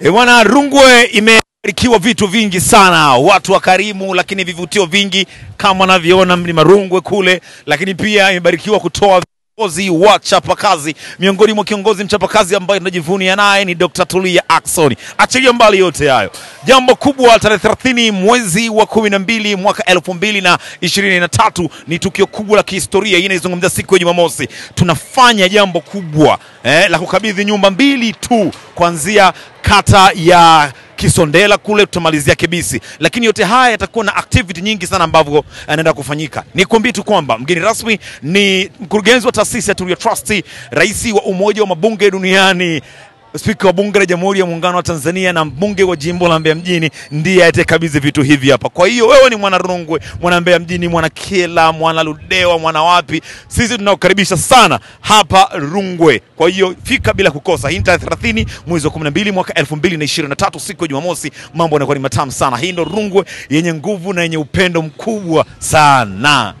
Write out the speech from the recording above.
E bwana, Rungwe imebarikiwa vitu vingi sana, watu wa karimu, lakini vivutio vingi kama wanavyoona mlima Rungwe kule, lakini pia imebarikiwa kutoa viongozi wachapakazi. Miongoni mwa kiongozi mchapakazi ambaye tunajivunia naye ni Dr. Tulia Ackson. Achilia mbali yote hayo, jambo kubwa tarehe 30 mwezi wa kumi na mbili mwaka elfu mbili na ishirini na tatu ni tukio kubwa la kihistoria. Hii inaizungumzia siku ya Jumamosi, tunafanya jambo kubwa eh, la kukabidhi nyumba mbili tu kuanzia kata ya Kisondela kule tutamalizia Kibisi, lakini yote haya yatakuwa na activity nyingi sana ambavyo yanaenda kufanyika. Nikwambie tu kwamba mgeni rasmi ni mkurugenzi wa taasisi ya Tulia Trust, rais wa Umoja wa Mabunge Duniani, spika wa bunge la Jamhuri ya Muungano wa Tanzania na mbunge wa jimbo la Mbeya mjini ndiye atakabidhi vitu hivi hapa. Kwa hiyo wewe ni mwana Rungwe, mwana Mbeya mjini, mwana kila mwana Ludewa, mwana wapi, sisi tunakukaribisha sana hapa Rungwe. Kwa hiyo fika bila kukosa. Hii tarehe 30 mwezi wa 12 mwaka 2023 siku ya Jumamosi. Mambo yanakuwa ni matamu sana. Hii ndo Rungwe yenye nguvu na yenye upendo mkubwa sana.